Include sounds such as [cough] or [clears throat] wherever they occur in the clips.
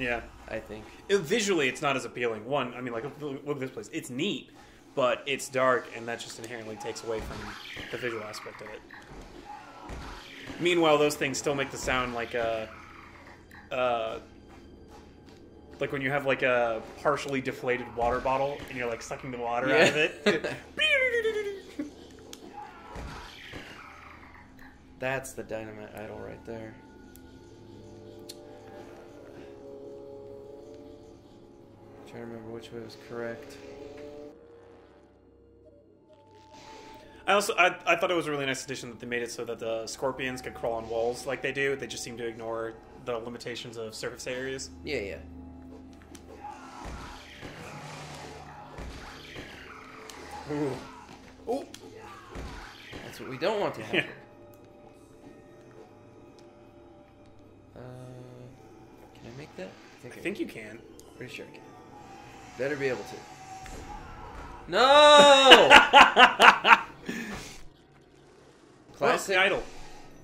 Yeah. I think. It- visually, it's not as appealing. One, I mean, like, look look at this place. It's neat, but it's dark, and that just inherently takes away from the visual aspect of it. Meanwhile, those things still make the sound like a, uh, like when you have like a partially deflated water bottle and you're like sucking the water out of it. [laughs] That's the dynamite idol right there. Trying to remember which way was correct. I also I, I thought it was a really nice addition that they made it so that the scorpions could crawl on walls like they do. They just seem to ignore the limitations of surface areas. Yeah, yeah. Ooh. Ooh. That's what we don't want to happen. Yeah. [laughs] Uh, can I make that? I I think you can. Pretty sure I can. Better be able to. No! [laughs] Classic Classic idol.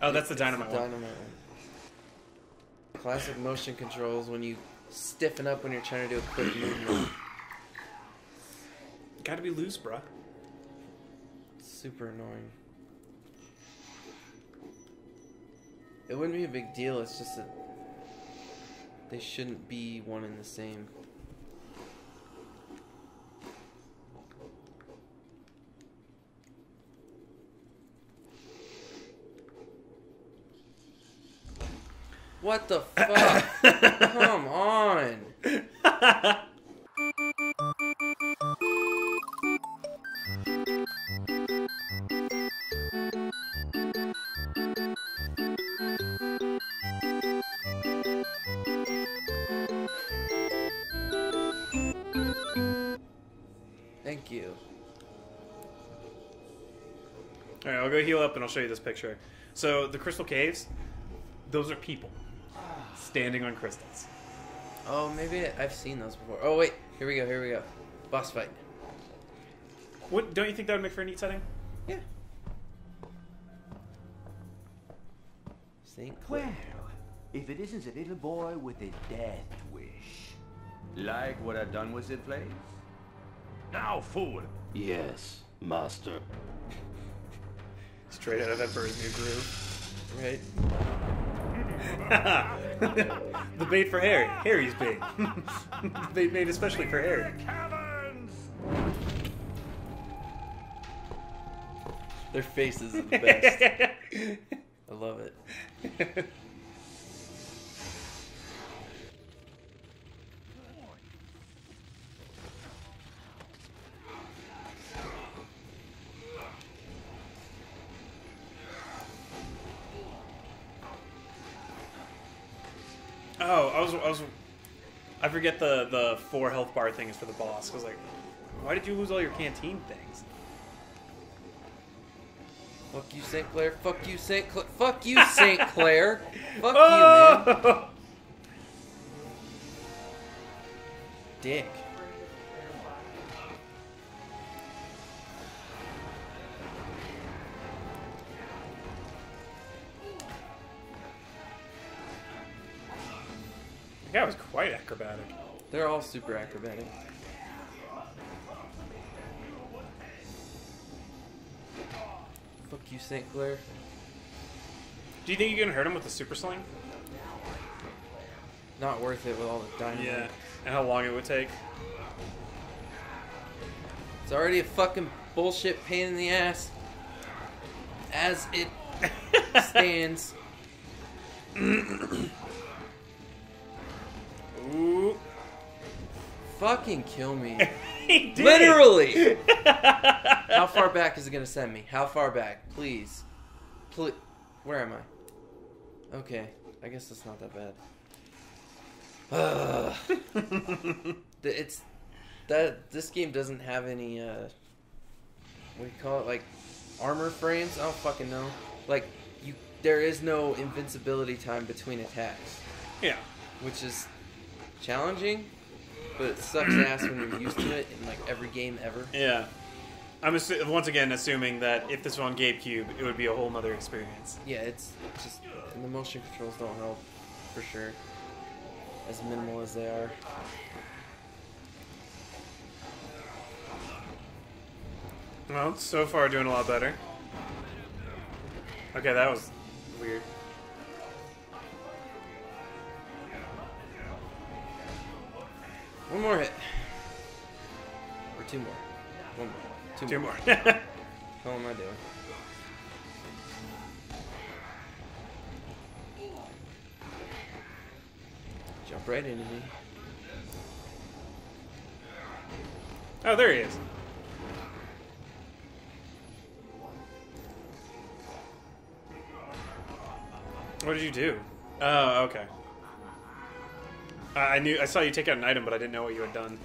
Oh, that's the dynamite one. Dynamite one. Classic motion controls when you stiffen up when you're trying to do a quick [clears throat] movement. Got to be loose, bruh. Super annoying. It wouldn't be a big deal, it's just that they shouldn't be one and the same. What the fuck? [coughs] Come on. Thank you. All right, I'll go heal up and I'll show you this picture. So the crystal caves, those are people standing on crystals. Oh, maybe I've seen those before. Oh, wait. Here we go, here we go. Boss fight. What don't you think that would make for a neat setting? Yeah. St. Clair. Well, if it isn't a little boy with a death wish. Like what I've done with it place? Now, fool! Yes, master. Straight out of Emperor's New Groove. Right. [laughs] [laughs] [laughs] the bait for Harry. Harry's [laughs] bait. bait made especially for Harry. Their faces are the best. [laughs] I love it. Forget the the four health bar things for the boss. I was like, why did you lose all your canteen things? Fuck you, St. Clair. Fuck you, St. Clair. Fuck you, St. [laughs] Clair. Fuck you, man. [laughs] Dick. Guy was quite acrobatic. They're all super acrobatic. Fuck you, St. Clair. Do you think you can hurt him with the super sling? Not worth it with all the dynamite. Yeah. And how long it would take? It's already a fucking bullshit pain in the ass. As it [laughs] stands. [clears throat] Fucking kill me. [laughs] he did. Literally! [laughs] How far back is it gonna send me? How far back? Please. Please. Where am I? Okay. I guess it's not that bad. [laughs] Ugh. It's that this game doesn't have any uh what do you call it like armor frames i don't fucking know like you there is no invincibility time between attacks Yeah. which is challenging but it sucks ass when you're used to it in like every game ever Yeah. I'm assu- once again assuming that if this were on GameCube, it would be a whole nother experience. yeah it's just and the motion controls don't help for sure as minimal as they are. Well, so far doing a lot better. Okay, that was weird. One more hit. Or two more. One more. Two, Two more. more. [laughs] [laughs] How am I doing? Jump right into me. oh, there he is. What did you do? Oh, okay. I I knew I saw you take out an item, but I didn't know what you had done.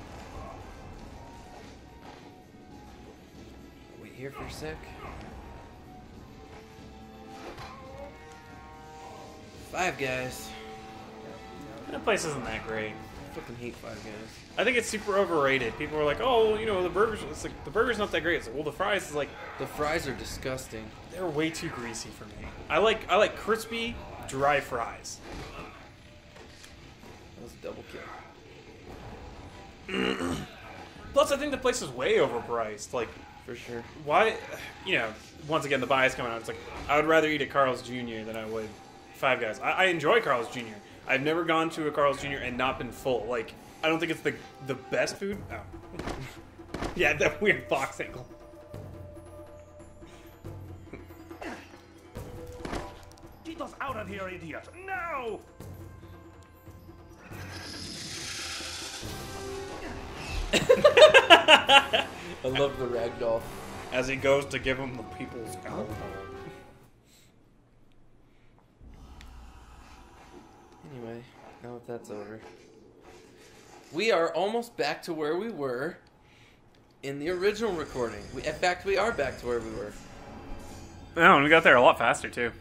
Wait here for a sec. Five guys. That place isn't that great. I fucking hate Five Guys. I think it's super overrated. People are like, "Oh, you know, the burgers." It's like the burger's not that great. It's like, well, the fries is like The fries are disgusting. they're way too greasy for me. I like I like crispy, dry fries. That was a double kill. [clears throat] Plus, I think the place is way overpriced. Like, For sure. why? You know, once again, the bias coming out. It's like I would rather eat at Carl's Jr. than I would Five Guys. I, I enjoy Carl's Jr. I've never gone to a Carl's Jr. and not been full. Like, I don't think it's the the best food. Oh. [laughs] yeah, that weird box angle. Get us out of here, idiot! Now! I love the ragdoll. As he goes to give him the people's elbow. Anyway, now that that's over, we are almost back to where we were in the original recording. We, in fact, we are back to where we were. No, and we got there a lot faster too.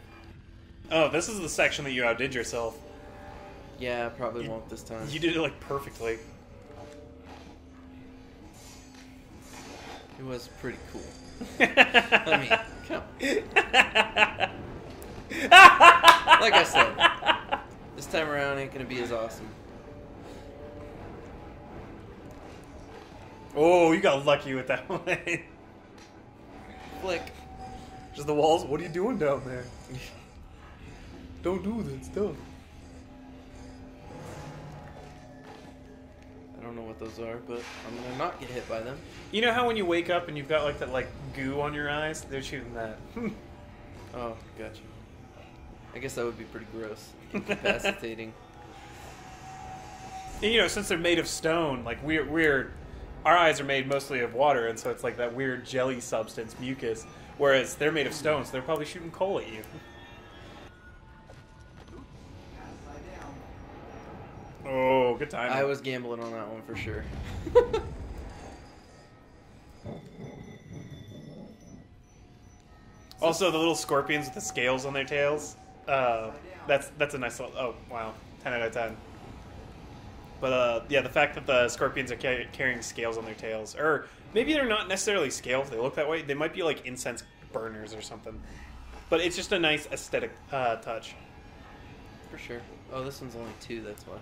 Oh, this is the section that you outdid yourself. Yeah, probably won't this time. You did it like perfectly. It was pretty cool. [laughs] I mean, come. Like I said, this time around ain't gonna be as awesome. oh, you got lucky with that [laughs] one. Flick. Just the walls. What are you doing down there? [laughs] Don't do that stuff. I don't know what those are, but I'm gonna not get hit by them. You know how when you wake up and you've got like that like goo on your eyes? They're shooting that. [laughs] Oh, gotcha. I guess that would be pretty gross. Incapacitating. And, you know, since they're made of stone, like we're we're our eyes are made mostly of water, and so it's like that weird jelly substance, mucus. Whereas they're made of stone, so they're probably shooting coal at you. Good time. I was gambling on that one for sure. [laughs] Also, the little scorpions with the scales on their tails. Uh, that's that's a nice little. Oh wow, ten out of ten. But uh, yeah, the fact that the scorpions are ca- carrying scales on their tails, or maybe they're not necessarily scales. They look that way. They might be like incense burners or something. But it's just a nice aesthetic uh, touch. For sure. Oh, this one's only two, that's why.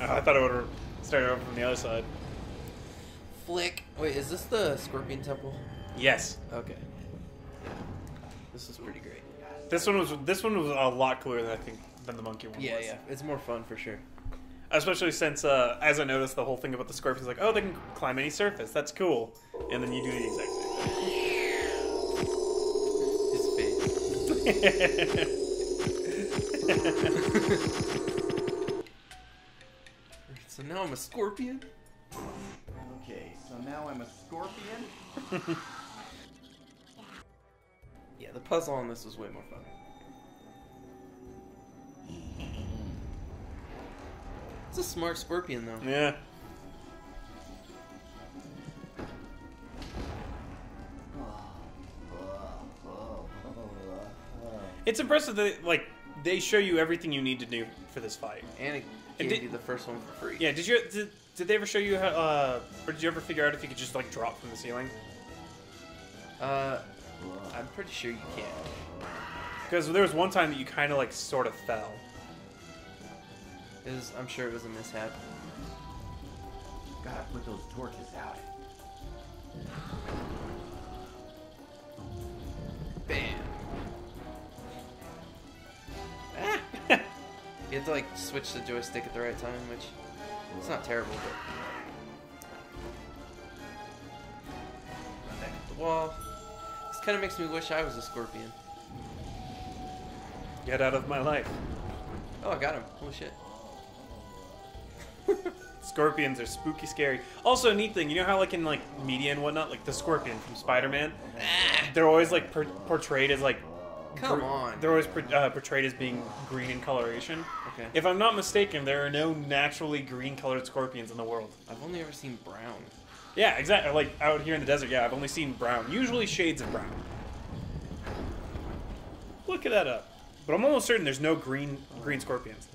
Oh, [laughs] I thought I would have started over from the other side. Flick. Wait, is this the Scorpion Temple? Yes, Okay. This is pretty great. this one was this one was a lot cooler than I think than the monkey one Yeah, was. yeah. It's more fun for sure. Especially since, uh, as I noticed, the whole thing about the scorpions, like, oh, they can climb any surface. That's cool. And then you do the exact same thing. [laughs] [laughs] So now I'm a scorpion? Okay, so now I'm a scorpion. [laughs] Yeah, the puzzle on this was way more fun. It's a smart scorpion, though. yeah. It's impressive that, like, they show you everything you need to do for this fight. And it And gave did- you the first one for free. Yeah, did you, did, did they ever show you how, uh, or did you ever figure out if you could just, like, drop from the ceiling? Uh, I'm pretty sure you can. Because there was one time that you kind of like sort of fell. It was, I'm sure it was a mishap. Gotta put those torches out. Have to like switch the joystick at the right time, which it's not terrible, but back at the wall. This kind of makes me wish I was a scorpion. Get out of my life. Oh, I got him. Holy shit. [laughs] Scorpions are spooky, scary. Also, neat thing, you know how like in like media and whatnot, like the scorpion from Spider-Man, ah. they're always like per- portrayed as like. Come on. They're always per- uh, portrayed as being green in coloration. Okay. If I'm not mistaken, there are no naturally green-colored scorpions in the world. I've only ever seen brown. Yeah, exactly. Like out here in the desert, yeah, I've only seen brown. Usually shades of brown. Look at that up. But I'm almost certain there's no green green scorpions.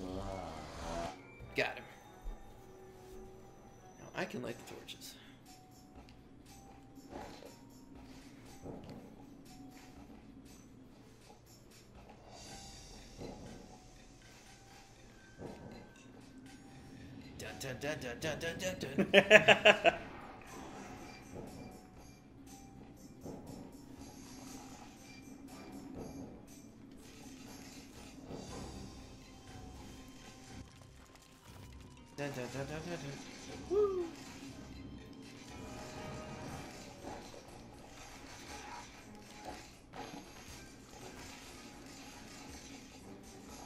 Got him. Now I can light the torches.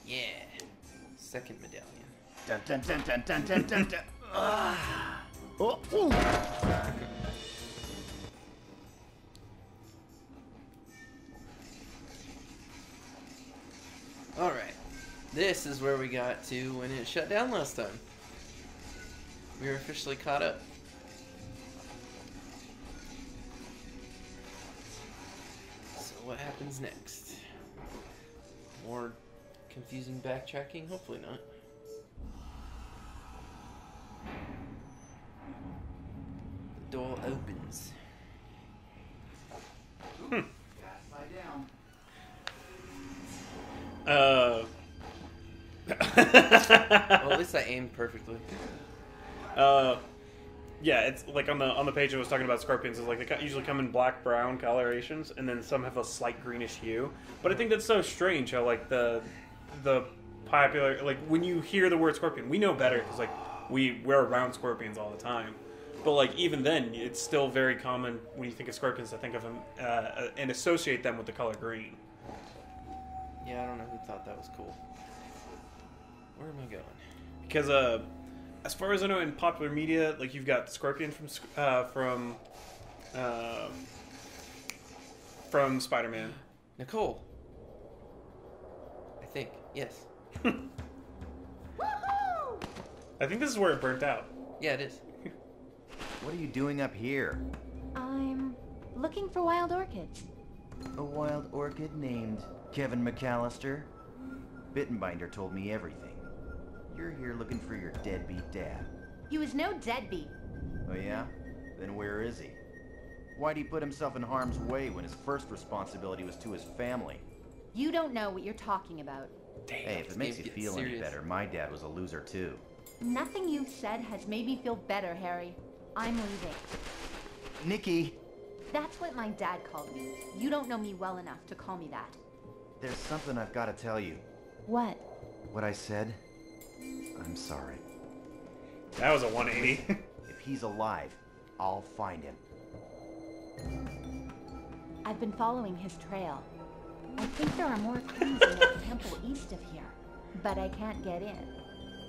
Yeah. Second medallion. Dun dun dun dun dun dun dun dun. Ah. Oh, ooh. Alright. This is where we got to when it shut down last time. We were officially caught up. So what happens next? More confusing backtracking? Hopefully not. Door opens. Down. Uh. [laughs] Well, at least I aimed perfectly. Uh, yeah, it's like on the on the page I was talking about scorpions. Is like they usually come in black brown colorations, and then some have a slight greenish hue. But I think that's so strange how like the the popular like when you hear the word scorpion, we know better because like we we're around scorpions all the time. But like even then, it's still very common when you think of scorpions to think of them uh, and associate them with the color green. Yeah, I don't know who thought that was cool. Where am I going? because uh, as far as I know, in popular media, like you've got Scorpion from uh, from uh, from Spider Man. Nicole. I think. Yes. [laughs] I think this is where it burnt out. Yeah, it is. What are you doing up here? I'm looking for wild orchids. A wild orchid named Kevin McAllister? Bittenbinder told me everything. You're here looking for your deadbeat dad. He was no deadbeat. Oh yeah? Then where is he? Why'd he put himself in harm's way when his first responsibility was to his family? You don't know what you're talking about. Hey, if it makes you gets feel any better, my dad was a loser too. Nothing you've said has made me feel better, Harry. I'm leaving. Nikki! That's what my dad called me. You don't know me well enough to call me that. There's something I've got to tell you. What? What I said? I'm sorry. That was a 180. [laughs] If he's alive, I'll find him. I've been following his trail. I think there are more clues in that temple east of here, but I can't get in.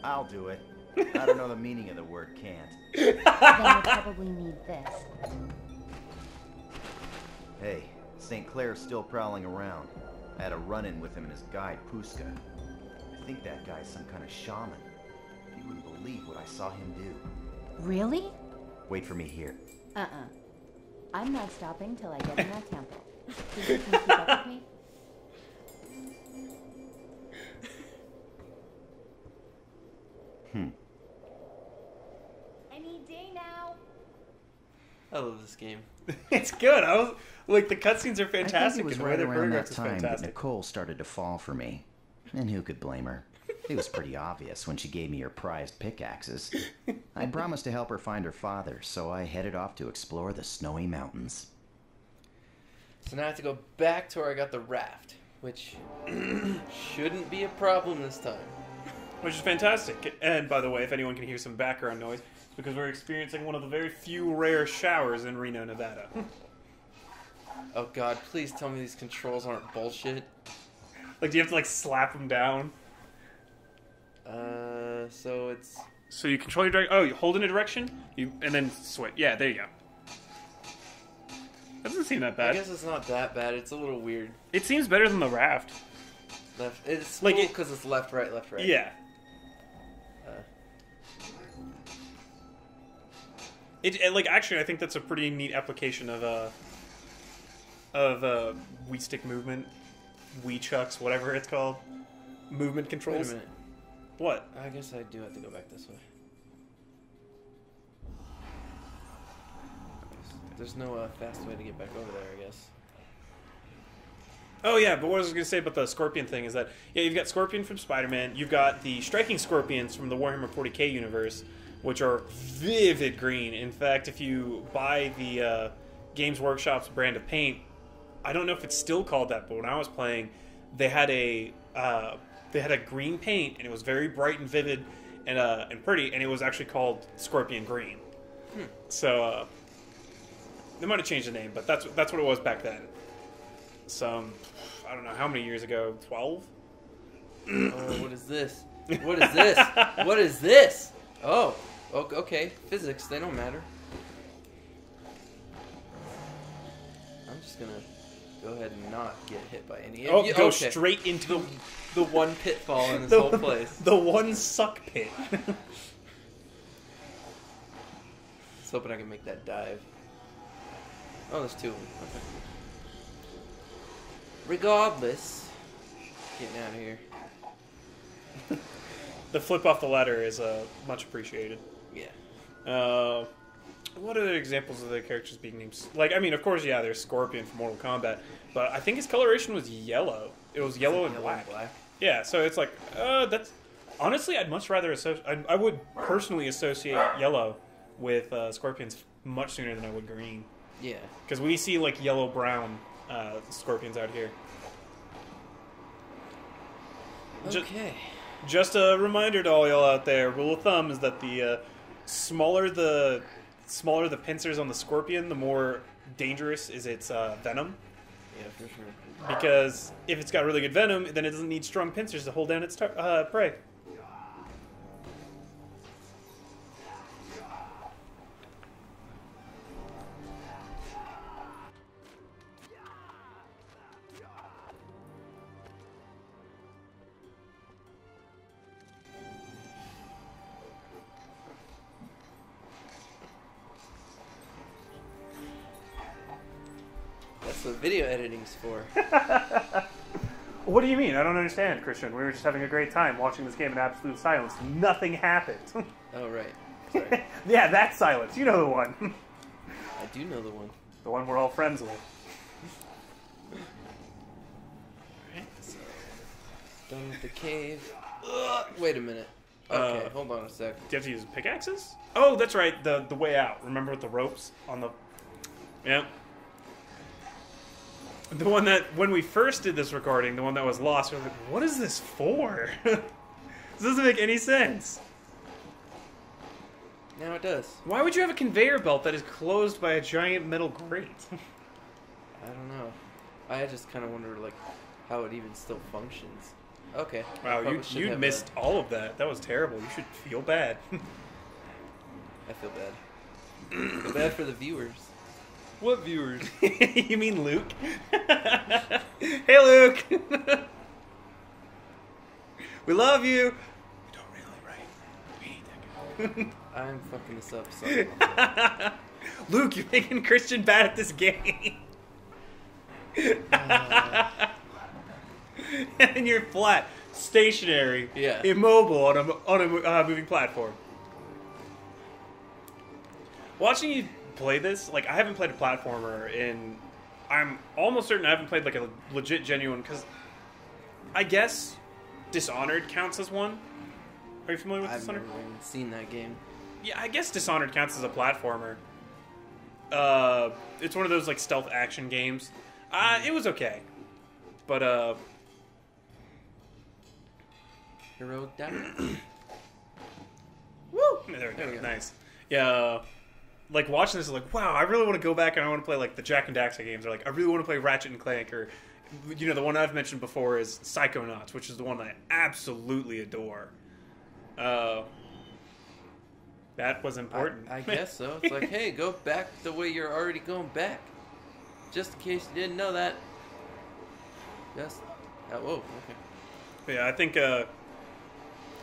I'll do it. I don't know the meaning of the word can't. [laughs] Then I probably need this. Hey, St. Clair's still prowling around. I had a run-in with him and his guide, Pusca. I think that guy's some kind of shaman. You wouldn't believe what I saw him do. Really? Wait for me here. Uh-uh. I'm not stopping till I get in that temple. [laughs] You think you can keep up with me? Hmm. Any day now. I love this game. [laughs] it's good. I was like the cutscenes are I think fantastic it was and right they're around that time that. Nicole started to fall for me. And who could blame her? It was pretty [laughs] obvious when she gave me her prized pickaxes. I [laughs] promised to help her find her father, so I headed off to explore the snowy mountains. So now I have to go back to where I got the raft, which [clears throat] shouldn't be a problem this time. which is fantastic. And by the way, if anyone can hear some background noise, it's because we're experiencing one of the very few rare showers in Reno, Nevada. Oh god, please tell me these controls aren't bullshit. like, do you have to like slap them down? Uh, so it's So you control your direction. Oh, you hold in a direction, you and then switch. Yeah, there you go. That doesn't seem that bad. I guess it's not that bad. It's a little weird. It seems better than the raft. Left. It's Like like it- because it's left, right, left, right. Yeah. It, it- like actually, I think that's a pretty neat application of uh of uh Wii stick movement, Wii chucks, whatever it's called, movement controls. wait a minute. What? I guess I do have to go back this way. There's no uh, fast way to get back over there, I guess. Oh yeah, but what I was going to say about the Scorpion thing is that yeah, you've got Scorpion from Spider-Man, you've got the Striking Scorpions from the Warhammer 40k universe, which are vivid green. In fact, if you buy the uh, Games Workshop's brand of paint, I don't know if it's still called that, but when I was playing, they had a uh, they had a green paint and it was very bright and vivid and uh, and pretty, and it was actually called Scorpion Green. So uh, they might have changed the name, but that's that's what it was back then. Some I don't know how many years ago, twelve. oh, what is this? What is this? what is this? Oh, okay. Physics, they don't matter. I'm just gonna go ahead and not get hit by any. Oh, Yeah, go okay. straight into The one pitfall in this [laughs] the, whole place. the one suck pit. [laughs] Let's hoping I can make that dive. Oh, there's two of them. Okay. Regardless, getting out of here. [laughs] the flip off the ladder is uh, much appreciated. Yeah. Uh, what other examples of the characters being named? Like, I mean, of course, yeah, there's Scorpion from Mortal Kombat, but I think his coloration was yellow. It was yellow and black. Yeah, so it's like, uh, that's honestly, I'd much rather associate. I, I would personally associate yellow with uh, Scorpions much sooner than I would green, Yeah. because we see like yellow brown uh, Scorpions out here. Okay. Just a reminder to all y'all out there: rule of thumb is that the uh, smaller the smaller the pincers on the scorpion, the more dangerous is its uh, venom. Yeah, for sure. Because if it's got really good venom, then it doesn't need strong pincers to hold down its tar- uh, prey. [laughs] What do you mean? I don't understand, Christian. We were just having a great time watching this game in absolute silence. Nothing happened. [laughs] oh right. Sorry. [laughs] yeah, that silence. You know the one. I do know the one. the one we're all friends with. Alright, so done with the cave. Ugh, wait a minute. Okay, Uh, hold on a sec. Do you have to use pickaxes? Oh, that's right. The the way out. Remember with the ropes on the. Yeah. The one that when we first did this recording, the one that was lost, we were like, "What is this for?" [laughs] this doesn't make any sense. Now it does. Why would you have a conveyor belt that is closed by a giant metal grate? [laughs] I don't know. I just kind of wonder like how it even still functions. Okay. I wow, you you have missed all of that. That was terrible. You should feel bad. [laughs] I feel bad. feel bad for the viewers. What viewers? you mean Luke? [laughs] hey, Luke. [laughs] we love you. We don't really, right? We ain't that good. [laughs] I'm fucking this up. So Luke, you're making Christian bad at this game. and you're flat, stationary, Yeah. immobile on a on a uh, moving platform. Watching you play this. Like I haven't played a platformer in. I'm almost certain I haven't played like a legit genuine because I guess Dishonored counts as one. Are you familiar with I've Dishonored? never even seen that game. Yeah, I guess Dishonored counts as a platformer. Uh, it's one of those like stealth action games. Uh, it was okay, but uh, Heroic death. [clears throat] Woo! There we There we go. Nice. Yeah. Like watching this is like, wow, I really want to go back and I want to play like the Jak and Daxter games, or like I really want to play Ratchet and Clank, or you know the one I've mentioned before is Psychonauts, which is the one I absolutely adore. Uh, that was important. I, I [laughs] guess so. It's like, hey, go back the way you're already going back. Just in case you didn't know that. Yes. Oh, whoa, okay. yeah, I think. Uh,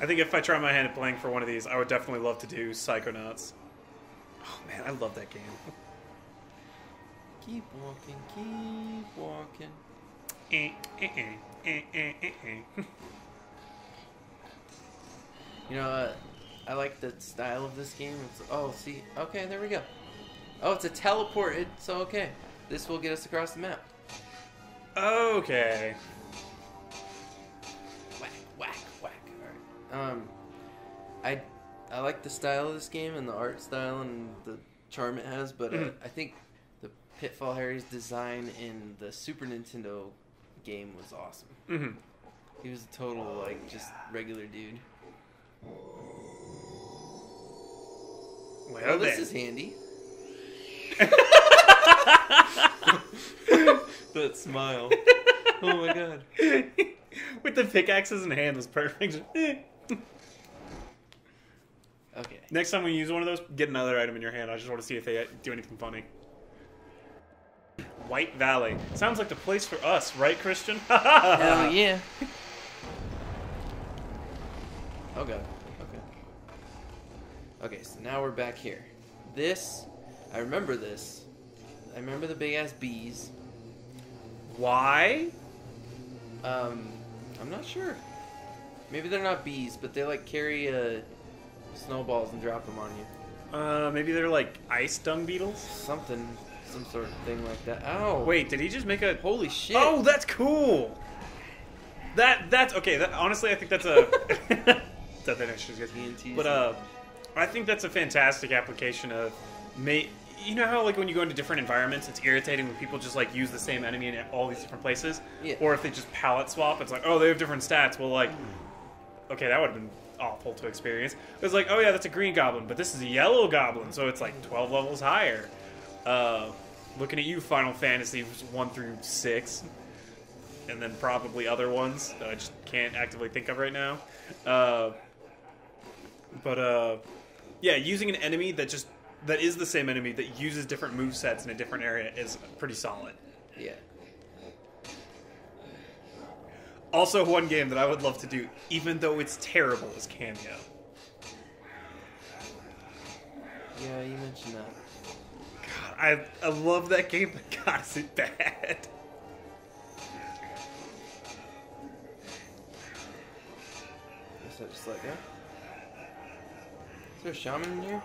I think if I try my hand at playing for one of these, I would definitely love to do Psychonauts. Oh man, I love that game. Keep walking, keep walking. Eh, eh, eh, eh, eh, eh, eh. You know, uh, I like the style of this game. It's oh, see, okay, there we go. Oh, it's a teleport. It, so okay, this will get us across the map. Okay. Whack, whack, whack. All right. Um, I I like the style of this game and the art style and the charm it has, but uh, Mhm. I think the Pitfall Harry's design in the Super Nintendo game was awesome. hmm He was a total like just regular dude. Well, Oh, this is handy. [laughs] [laughs] that smile. [laughs] Oh my god. With the pickaxes in hand was perfect. Okay. Next time we use one of those, get another item in your hand. I just want to see if they do anything funny. White Valley. Sounds like the place for us, right, Christian? [laughs] Hell [laughs] yeah. Oh god. Okay. Okay, so now we're back here. This, I remember this. I remember the big ass bees. Why? Um, I'm not sure. Maybe they're not bees, but they like carry uh, snowballs and drop them on you. Uh, maybe they're like ice dung beetles? Something, some sort of thing like that. Ow! Wait, did he just make a. Holy shit! Oh, that's cool! That, that's. Okay, that, honestly, I think that's a. [laughs] that, that is good. TNT. But uh, I think that's a fantastic application of, may you know how like when you go into different environments, it's irritating when people just like use the same enemy in all these different places, Yeah. or if they just palette swap, it's like oh they have different stats. Well, like, okay, that would have been awful to experience. It's like oh yeah, that's a green goblin, but this is a yellow goblin, so it's like twelve levels higher. Uh, looking at you, Final Fantasy one through six, and then probably other ones that I just can't actively think of right now. Uh, but uh, yeah, using an enemy that just that is the same enemy that uses different move sets in a different area is pretty solid. yeah. Also, one game that I would love to do, even though it's terrible, is Kameo. Yeah, you mentioned that. God, I I love that game, but God, is it bad? Guess I just let go. Is there a shaman in here?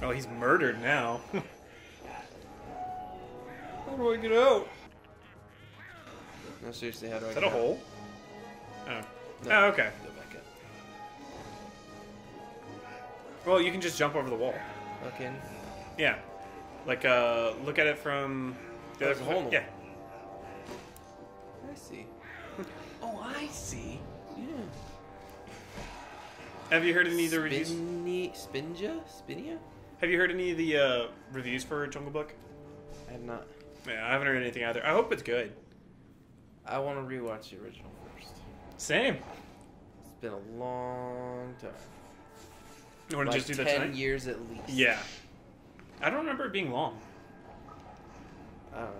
Oh, he's murdered now. [laughs] How do I get out? No, seriously, how do I Is get that a out? hole? Oh. No. Oh, okay. Go back up. Well, you can just jump over the wall. Okay. Yeah. Like, uh, look at it from the There's other a hole. Yeah. I see. [laughs] Oh, I see. Yeah. Have you heard any of the reviews? Spinny, Spinja? Spinia? Have you heard any of the uh, reviews for Jungle Book? I have not. Yeah, I haven't heard anything either. I hope it's good. I want to rewatch the original first. Same. It's been a long time. You want to like just do that ten tonight? years at least. Yeah. I don't remember it being long. I don't know.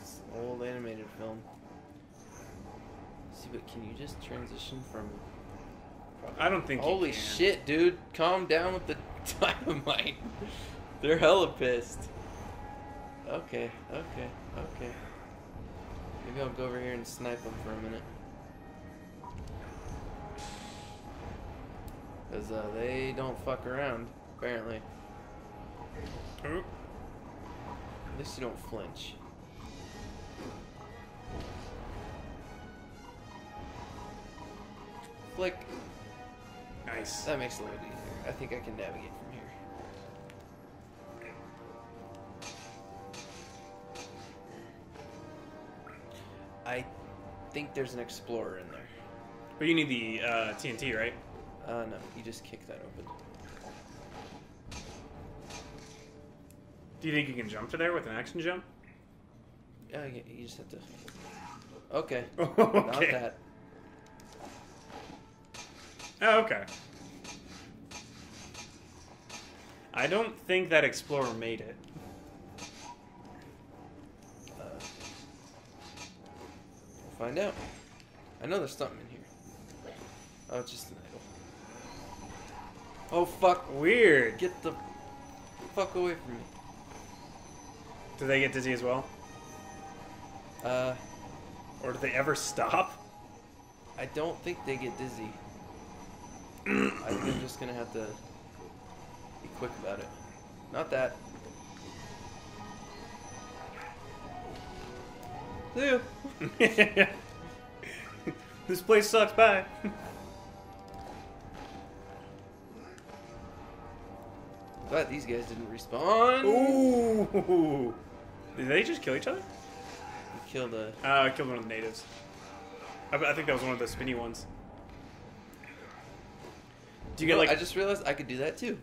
It's an old animated film. See, but can you just transition from? I don't think. you Holy shit, dude! Calm down with the [laughs] dynamite. They're hella pissed. Okay, okay, okay. Maybe I'll go over here and snipe them for a minute. Cause uh, they don't fuck around, apparently. At least you don't flinch. Flick. Nice. That makes it a little easier. I think I can navigate from think there's an explorer in there. But you need the uh, TNT, right? Uh, no, you just kick that open. Do you think you can jump to there with an action jump? Yeah, you you just have to. Okay. [laughs] Not okay. that. Oh, okay. I don't think that explorer made it. Uh, we'll find out. I know there's something in here. Oh, it's just an idol. Oh fuck! Weird. Get the fuck away from me. Do they get dizzy as well? Uh, Or do they ever stop? I don't think they get dizzy. I think I'm just gonna have to be quick about it. Not that. Ew. [laughs] this place sucks. Bye. [laughs] Glad these guys didn't respawn. Ooh. Did they just kill each other? We killed a. Uh, I killed one of the natives. I, I think that was one of the spinny ones. Do you get like? I just realized I could do that too.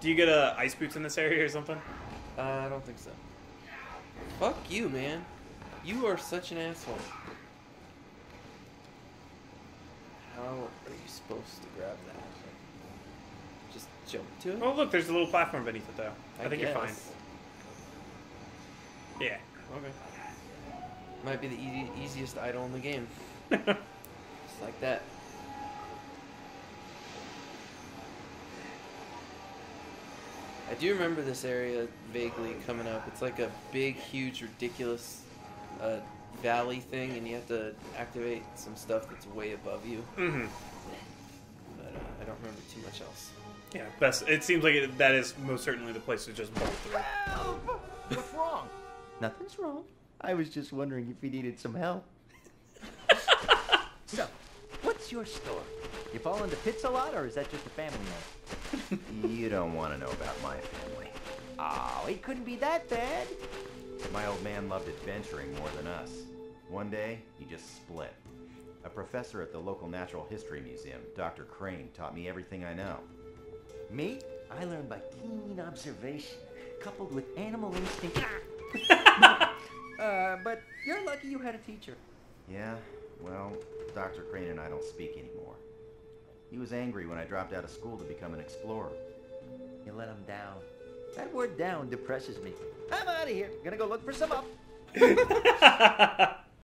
Do you get uh, ice boots in this area or something? Uh, I don't think so. Fuck you, man. You are such an asshole. How are you supposed to grab that? Just jump to it? Oh, look, there's a little platform beneath it, though. I, think you're fine. Yeah. Okay. Might be the easy, easiest idol in the game. [laughs] Just like that. I do remember this area vaguely coming up. It's like a big, huge, ridiculous uh, valley thing, and you have to activate some stuff that's way above you. hmm But uh, I don't remember too much else. Yeah. Best. It seems like it, that is most certainly the place to just bolt through. What's wrong? [laughs] Nothing's wrong. I was just wondering if you needed some help. [laughs] So, what's your story? You fall into pits a lot, or is that just a family name? You don't want to know about my family. Oh, it couldn't be that bad. My old man loved adventuring more than us. One day, he just split. A professor at the local natural history museum, Dr. Crane, taught me everything I know. Me, I learned by keen observation, coupled with animal instinct. [laughs] uh, but you're lucky you had a teacher. Yeah, well, Dr. Crane and I don't speak anymore. He was angry when I dropped out of school to become an explorer. You let him down. That word down depresses me. I'm out of here. Gonna go look for some up. [laughs] [laughs]